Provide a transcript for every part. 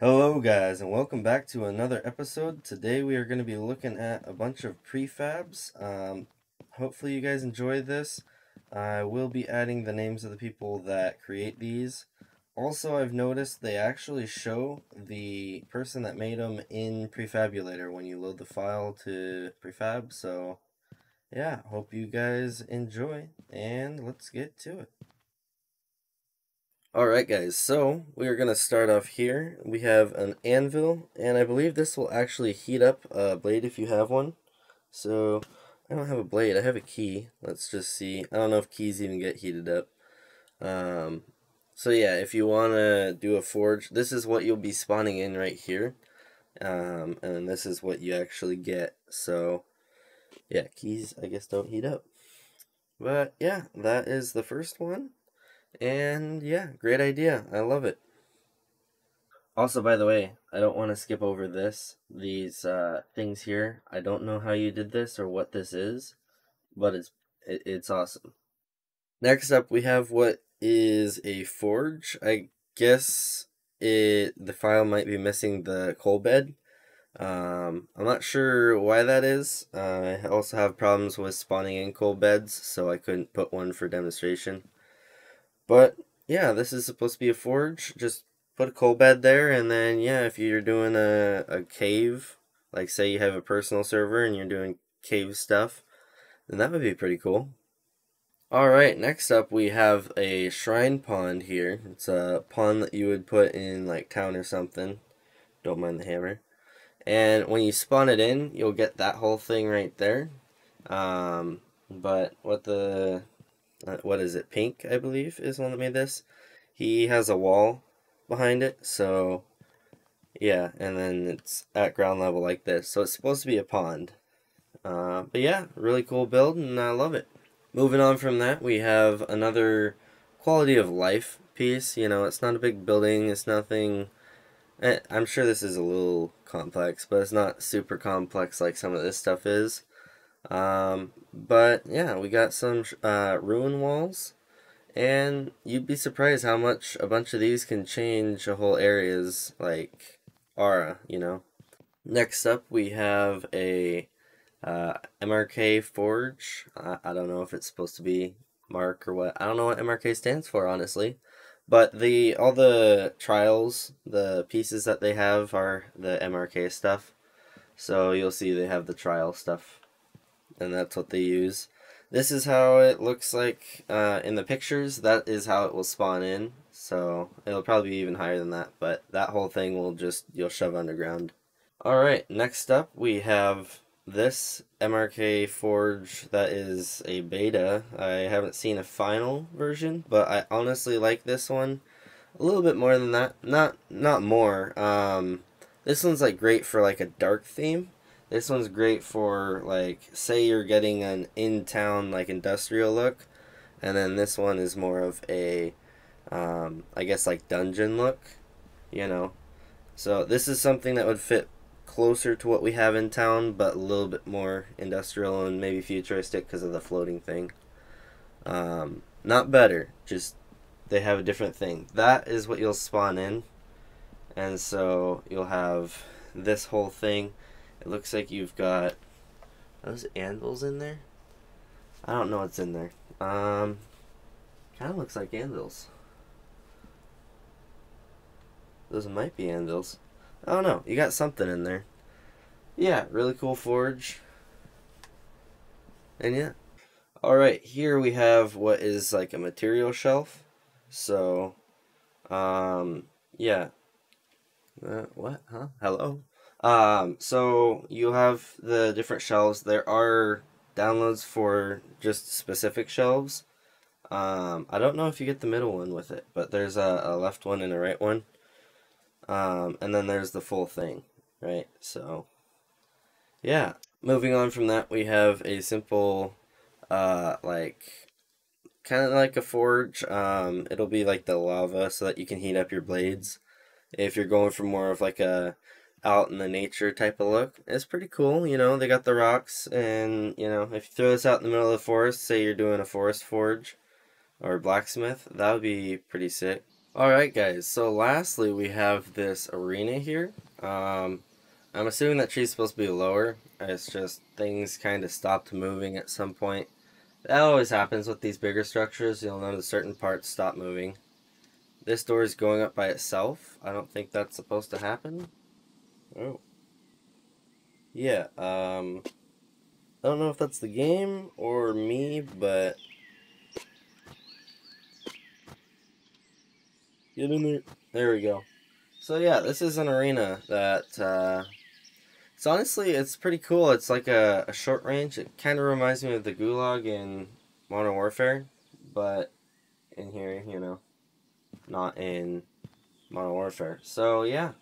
Hello guys and welcome back to another episode. Today we are going to be looking at a bunch of prefabs. Um, hopefully you guys enjoy this. I will be adding the names of the people that create these. Also I've noticed they actually show the person that made them in Prefabulator when you load the file to prefab. So yeah, hope you guys enjoy and let's get to it. Alright guys, so we are going to start off here. We have an anvil, and I believe this will actually heat up a blade if you have one. So, I don't have a blade, I have a key. Let's just see. I don't know if keys even get heated up. Um, so yeah, if you want to do a forge, this is what you'll be spawning in right here. Um, and this is what you actually get. So, yeah, keys I guess don't heat up. But yeah, that is the first one. And yeah, great idea. I love it. Also, by the way, I don't want to skip over this. These uh, things here. I don't know how you did this or what this is, but it's it, it's awesome. Next up, we have what is a forge. I guess it the file might be missing the coal bed. Um, I'm not sure why that is. Uh, I also have problems with spawning in coal beds, so I couldn't put one for demonstration. But yeah, this is supposed to be a forge. Just put a coal bed there, and then yeah, if you're doing a, a cave, like say you have a personal server and you're doing cave stuff, then that would be pretty cool. Alright, next up we have a shrine pond here. It's a pond that you would put in like town or something. Don't mind the hammer. And when you spawn it in, you'll get that whole thing right there. Um, but what the what is it, Pink, I believe, is one that made this. He has a wall behind it, so yeah, and then it's at ground level like this. So it's supposed to be a pond. Uh, but yeah, really cool build, and I love it. Moving on from that, we have another quality of life piece. You know, it's not a big building, it's nothing... Eh, I'm sure this is a little complex, but it's not super complex like some of this stuff is. Um, but yeah, we got some uh, ruin walls, and you'd be surprised how much a bunch of these can change a whole area's like aura. You know. Next up, we have a uh, MRK Forge. I, I don't know if it's supposed to be Mark or what. I don't know what MRK stands for, honestly. But the all the trials, the pieces that they have are the MRK stuff. So you'll see they have the trial stuff and that's what they use. This is how it looks like uh, in the pictures. That is how it will spawn in. So it'll probably be even higher than that, but that whole thing will just, you'll shove underground. Alright, next up we have this MRK Forge that is a beta. I haven't seen a final version, but I honestly like this one a little bit more than that. Not not more. Um, this one's like great for like a dark theme. This one's great for like say you're getting an in-town like industrial look, and then this one is more of a, um, I guess like dungeon look, you know. So this is something that would fit closer to what we have in town, but a little bit more industrial and maybe futuristic because of the floating thing. Um, not better, just they have a different thing. That is what you'll spawn in, and so you'll have this whole thing it looks like you've got those anvils in there. I don't know what's in there. Um, kind of looks like anvils. Those might be anvils. I don't know. You got something in there. Yeah, really cool forge. And yeah. Alright, here we have what is like a material shelf. So, um, yeah. Uh, what? Huh? Hello? Um, so you have the different shelves. There are downloads for just specific shelves. Um, I don't know if you get the middle one with it, but there's a, a left one and a right one. Um, and then there's the full thing, right? So, yeah. Moving on from that, we have a simple, uh, like, kind of like a forge. Um, it'll be like the lava so that you can heat up your blades. If you're going for more of like a out in the nature type of look. It's pretty cool, you know, they got the rocks and, you know, if you throw this out in the middle of the forest, say you're doing a forest forge or blacksmith, that would be pretty sick. Alright guys, so lastly we have this arena here. Um, I'm assuming that tree's supposed to be lower. It's just things kind of stopped moving at some point. That always happens with these bigger structures. You'll notice certain parts stop moving. This door is going up by itself. I don't think that's supposed to happen. Oh. Yeah, um... I don't know if that's the game or me, but... Get in there. There we go. So yeah, this is an arena that, uh... It's honestly, it's pretty cool. It's like a, a short range. It kind of reminds me of the Gulag in Modern Warfare, but in here, you know not in Modern Warfare. So yeah,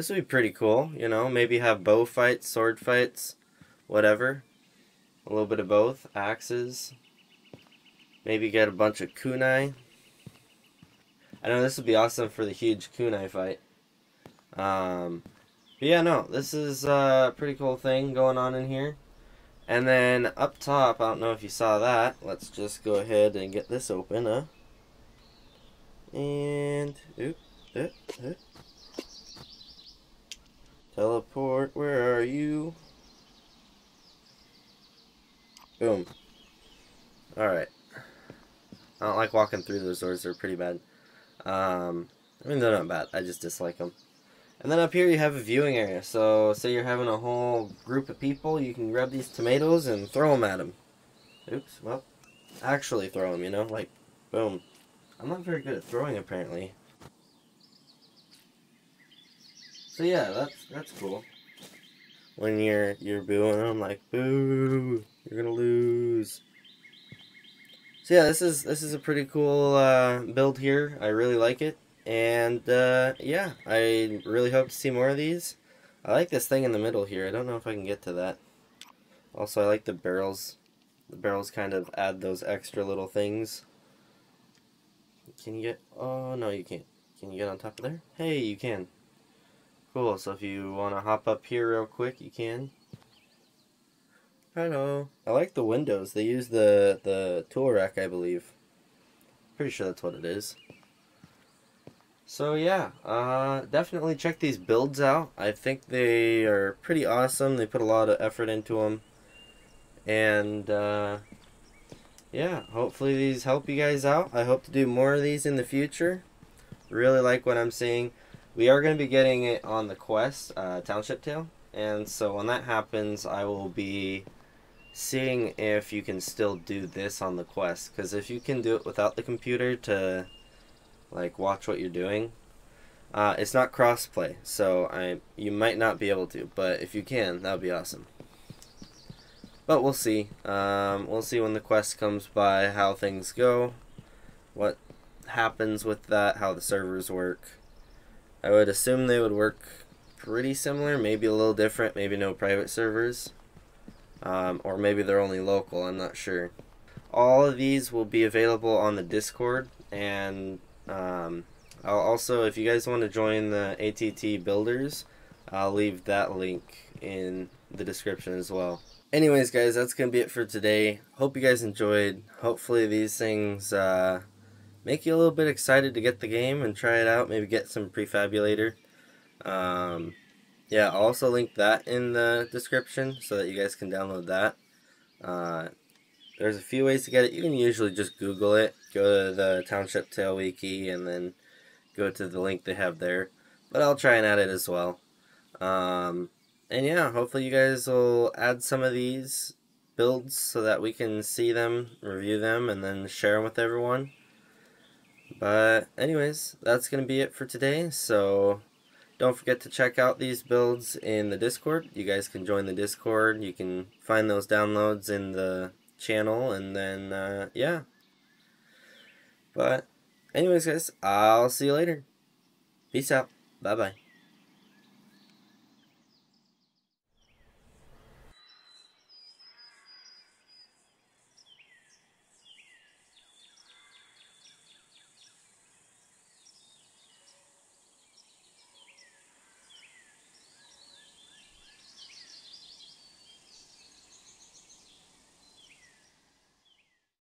this would be pretty cool. You know, maybe have bow fights, sword fights, whatever. A little bit of both. Axes. Maybe get a bunch of kunai. I know this would be awesome for the huge kunai fight. Um, but yeah, no, this is a pretty cool thing going on in here. And then up top, I don't know if you saw that. Let's just go ahead and get this open, huh? And, oop, oop, oop. Teleport, where are you? Boom. Alright. I don't like walking through those doors, they're pretty bad. Um, I mean, they're not bad, I just dislike them. And then up here you have a viewing area. So, say you're having a whole group of people, you can grab these tomatoes and throw them at them. Oops, well, actually throw them, you know, like, boom. I'm not very good at throwing, apparently. So yeah, that's that's cool. When you're you're booing, I'm like, boo, you're gonna lose. So yeah, this is this is a pretty cool uh, build here. I really like it, and uh, yeah, I really hope to see more of these. I like this thing in the middle here. I don't know if I can get to that. Also, I like the barrels. The barrels kind of add those extra little things. Can you get... Oh, no, you can't. Can you get on top of there? Hey, you can. Cool, so if you want to hop up here real quick, you can. Hello. I like the windows. They use the, the tool rack, I believe. Pretty sure that's what it is. So yeah, uh, definitely check these builds out. I think they are pretty awesome. They put a lot of effort into them. And, uh, yeah, hopefully these help you guys out. I hope to do more of these in the future. Really like what I'm seeing. We are going to be getting it on the Quest, uh, Township Tale. And so when that happens, I will be seeing if you can still do this on the Quest. Because if you can do it without the computer to like watch what you're doing, uh, it's not crossplay. So I you might not be able to. But if you can, that would be awesome. But we'll see. Um, we'll see when the quest comes by how things go, what happens with that, how the servers work. I would assume they would work pretty similar, maybe a little different, maybe no private servers. Um, or maybe they're only local, I'm not sure. All of these will be available on the Discord, and um, I'll also, if you guys want to join the ATT builders, I'll leave that link in the description as well anyways guys that's gonna be it for today hope you guys enjoyed hopefully these things uh, make you a little bit excited to get the game and try it out maybe get some prefabulator. Um, yeah I'll also link that in the description so that you guys can download that. Uh, there's a few ways to get it. You can usually just google it. Go to the township tale wiki and then go to the link they have there. But I'll try and add it as well. Um, and yeah, hopefully you guys will add some of these builds so that we can see them, review them, and then share them with everyone. But anyways, that's going to be it for today. So don't forget to check out these builds in the Discord. You guys can join the Discord. You can find those downloads in the channel. And then, uh, yeah. But anyways, guys, I'll see you later. Peace out. Bye-bye.